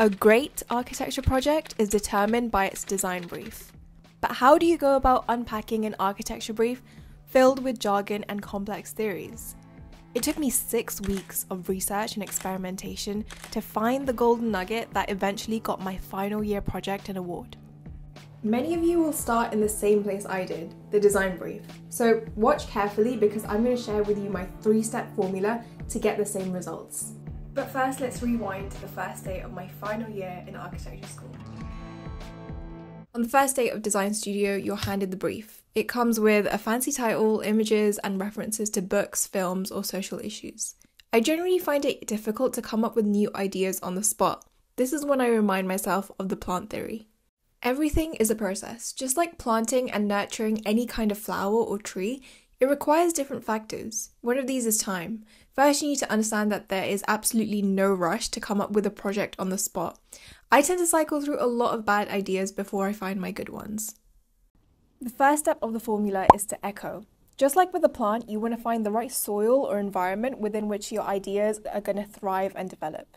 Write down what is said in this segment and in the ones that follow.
A great architecture project is determined by its design brief. But how do you go about unpacking an architecture brief filled with jargon and complex theories? It took me six weeks of research and experimentation to find the golden nugget that eventually got my final year project an award. Many of you will start in the same place I did, the design brief. So watch carefully because I'm going to share with you my three step formula to get the same results. But first, let's rewind to the first day of my final year in architecture school. On the first day of design studio, you're handed the brief. It comes with a fancy title, images, and references to books, films, or social issues. I generally find it difficult to come up with new ideas on the spot. This is when I remind myself of the plant theory. Everything is a process. Just like planting and nurturing any kind of flower or tree, it requires different factors. One of these is time. First, you need to understand that there is absolutely no rush to come up with a project on the spot. I tend to cycle through a lot of bad ideas before I find my good ones. The first step of the formula is to echo. Just like with a plant, you want to find the right soil or environment within which your ideas are going to thrive and develop.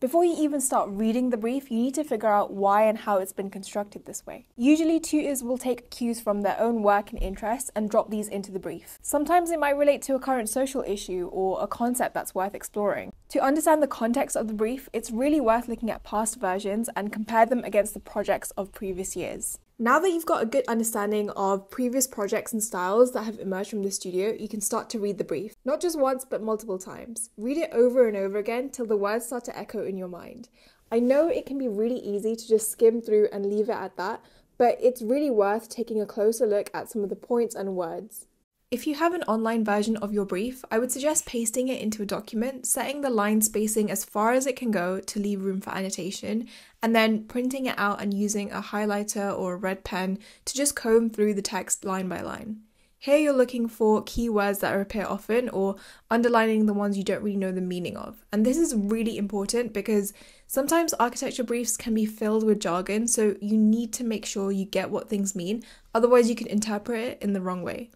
Before you even start reading the brief, you need to figure out why and how it's been constructed this way. Usually, tutors will take cues from their own work and interests and drop these into the brief. Sometimes it might relate to a current social issue or a concept that's worth exploring. To understand the context of the brief, it's really worth looking at past versions and compare them against the projects of previous years. Now that you've got a good understanding of previous projects and styles that have emerged from the studio, you can start to read the brief. Not just once, but multiple times. Read it over and over again till the words start to echo in your mind. I know it can be really easy to just skim through and leave it at that, but it's really worth taking a closer look at some of the points and words. If you have an online version of your brief, I would suggest pasting it into a document, setting the line spacing as far as it can go to leave room for annotation, and then printing it out and using a highlighter or a red pen to just comb through the text line by line. Here you're looking for keywords that appear often or underlining the ones you don't really know the meaning of. And this is really important because sometimes architecture briefs can be filled with jargon, so you need to make sure you get what things mean, otherwise, you can interpret it in the wrong way.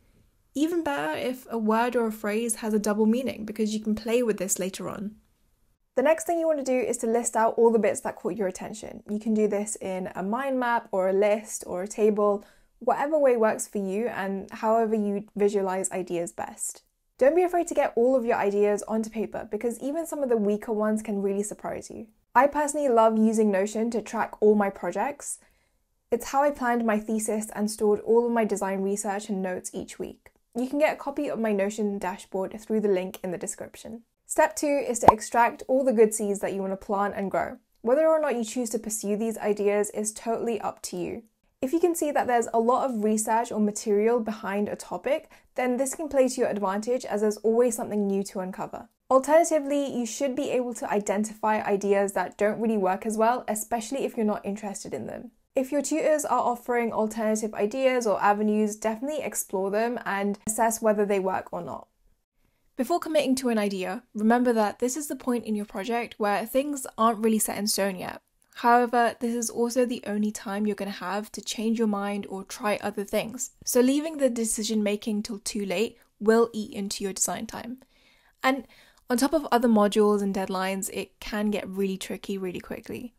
Even better if a word or a phrase has a double meaning because you can play with this later on. The next thing you want to do is to list out all the bits that caught your attention. You can do this in a mind map or a list or a table, whatever way works for you and however you visualize ideas best. Don't be afraid to get all of your ideas onto paper because even some of the weaker ones can really surprise you. I personally love using Notion to track all my projects. It's how I planned my thesis and stored all of my design research and notes each week. You can get a copy of my Notion dashboard through the link in the description. Step two is to extract all the good seeds that you want to plant and grow. Whether or not you choose to pursue these ideas is totally up to you. If you can see that there's a lot of research or material behind a topic, then this can play to your advantage as there's always something new to uncover. Alternatively, you should be able to identify ideas that don't really work as well, especially if you're not interested in them. If your tutors are offering alternative ideas or avenues, definitely explore them and assess whether they work or not. Before committing to an idea, remember that this is the point in your project where things aren't really set in stone yet. However, this is also the only time you're going to have to change your mind or try other things. So, leaving the decision making till too late will eat into your design time. And on top of other modules and deadlines, it can get really tricky really quickly.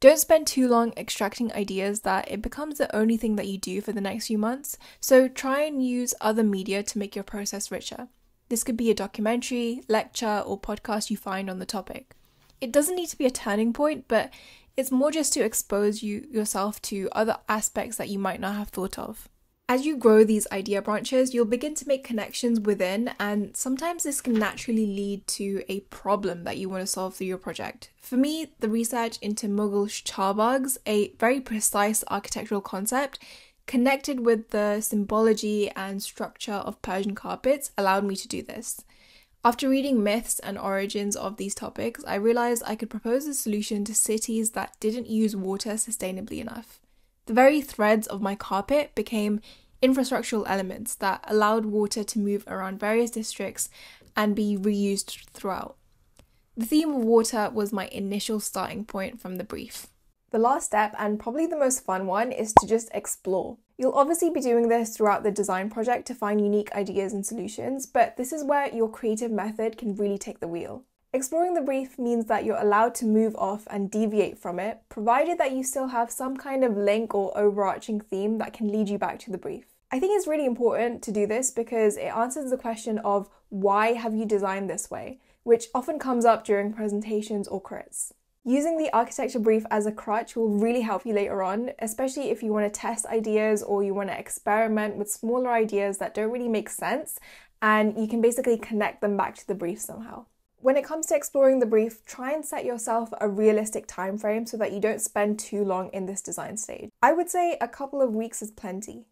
Don't spend too long extracting ideas that it becomes the only thing that you do for the next few months, so try and use other media to make your process richer. This could be a documentary, lecture, or podcast you find on the topic. It doesn't need to be a turning point, but it's more just to expose you yourself to other aspects that you might not have thought of. As you grow these idea branches, you'll begin to make connections within, and sometimes this can naturally lead to a problem that you want to solve through your project. For me, the research into Mughal charbaghs, a very precise architectural concept, connected with the symbology and structure of Persian carpets, allowed me to do this. After reading myths and origins of these topics, I realized I could propose a solution to cities that didn't use water sustainably enough. The very threads of my carpet became infrastructural elements that allowed water to move around various districts and be reused throughout. The theme of water was my initial starting point from the brief. The last step, and probably the most fun one, is to just explore. You'll obviously be doing this throughout the design project to find unique ideas and solutions, but this is where your creative method can really take the wheel. Exploring the brief means that you're allowed to move off and deviate from it, provided that you still have some kind of link or overarching theme that can lead you back to the brief. I think it's really important to do this because it answers the question of why have you designed this way, which often comes up during presentations or crits. Using the architecture brief as a crutch will really help you later on, especially if you want to test ideas or you want to experiment with smaller ideas that don't really make sense and you can basically connect them back to the brief somehow. When it comes to exploring the brief, try and set yourself a realistic time frame so that you don't spend too long in this design stage. I would say a couple of weeks is plenty.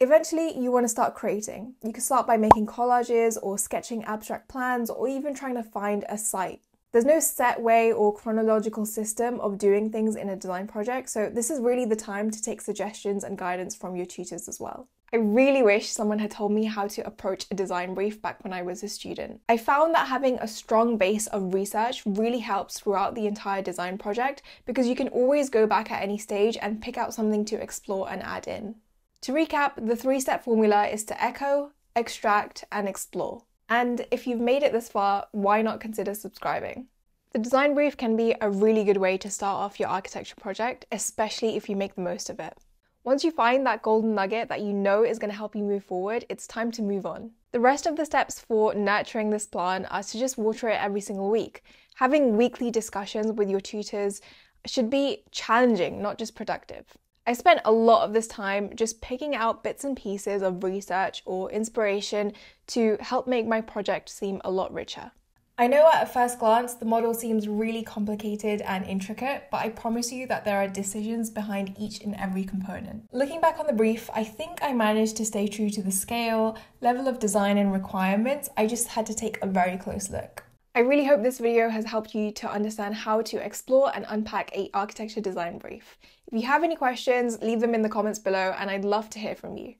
Eventually, you want to start creating. You can start by making collages or sketching abstract plans or even trying to find a site there's no set way or chronological system of doing things in a design project, so this is really the time to take suggestions and guidance from your tutors as well. I really wish someone had told me how to approach a design brief back when I was a student. I found that having a strong base of research really helps throughout the entire design project because you can always go back at any stage and pick out something to explore and add in. To recap, the three step formula is to echo, extract, and explore. And if you've made it this far, why not consider subscribing? The design brief can be a really good way to start off your architecture project, especially if you make the most of it. Once you find that golden nugget that you know is going to help you move forward, it's time to move on. The rest of the steps for nurturing this plan are to just water it every single week. Having weekly discussions with your tutors should be challenging, not just productive. I spent a lot of this time just picking out bits and pieces of research or inspiration to help make my project seem a lot richer. I know at first glance the model seems really complicated and intricate, but I promise you that there are decisions behind each and every component. Looking back on the brief, I think I managed to stay true to the scale, level of design, and requirements. I just had to take a very close look. I really hope this video has helped you to understand how to explore and unpack a architecture design brief. If you have any questions, leave them in the comments below and I'd love to hear from you.